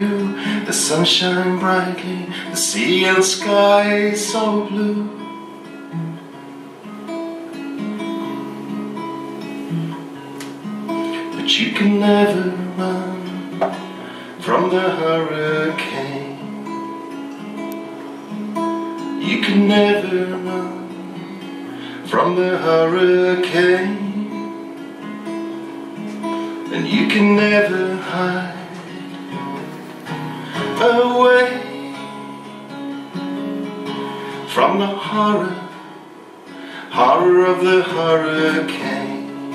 The sun shine brightly, the sea and sky so blue. But you can never run from the hurricane. You can never run from the hurricane. And you can never hide from the horror, horror of the hurricane.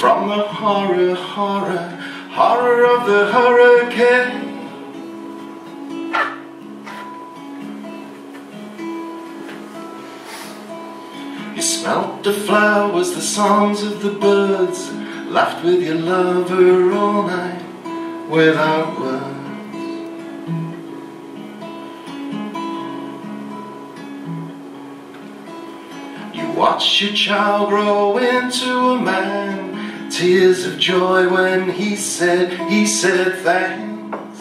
From the horror, horror, horror of the hurricane. You smelt the flowers, the songs of the birds, laughed with your lover all night without words. Watch your child grow into a man, tears of joy when he said, he said thanks.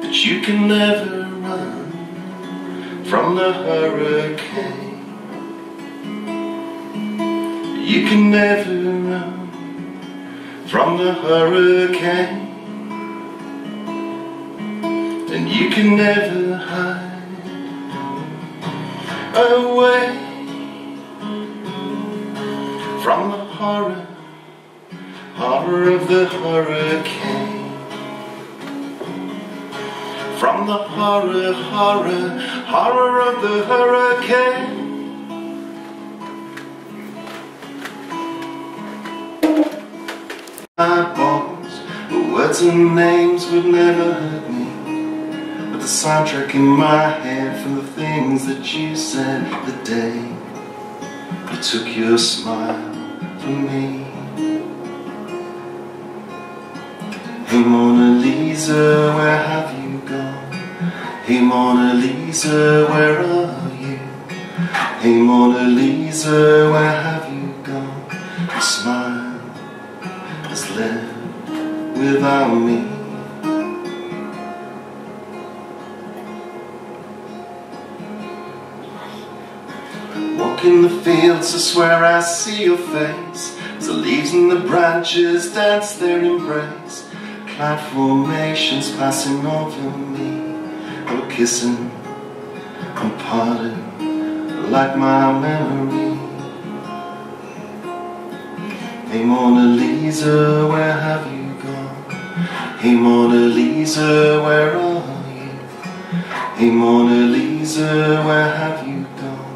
But you can never run from the hurricane. You can never run from the hurricane And you can never hide away From the horror, horror of the hurricane. From the horror, horror, horror of the hurricane. My bones words and names would never hurt me the soundtrack in my head from the things that you said the day You took your smile from me Hey Mona Lisa, where have you gone? Hey Mona Lisa, where are you? Hey Mona Lisa, where have you gone? Your smile has left without me. Walk in the fields, I swear I see your face. As the leaves and the branches dance their embrace. Cloud formations passing over me. Oh, kissing and parted like my memory. Hey Mona Lisa, where have you gone? Hey Mona Lisa, where are you? Hey Mona Lisa, where have you gone?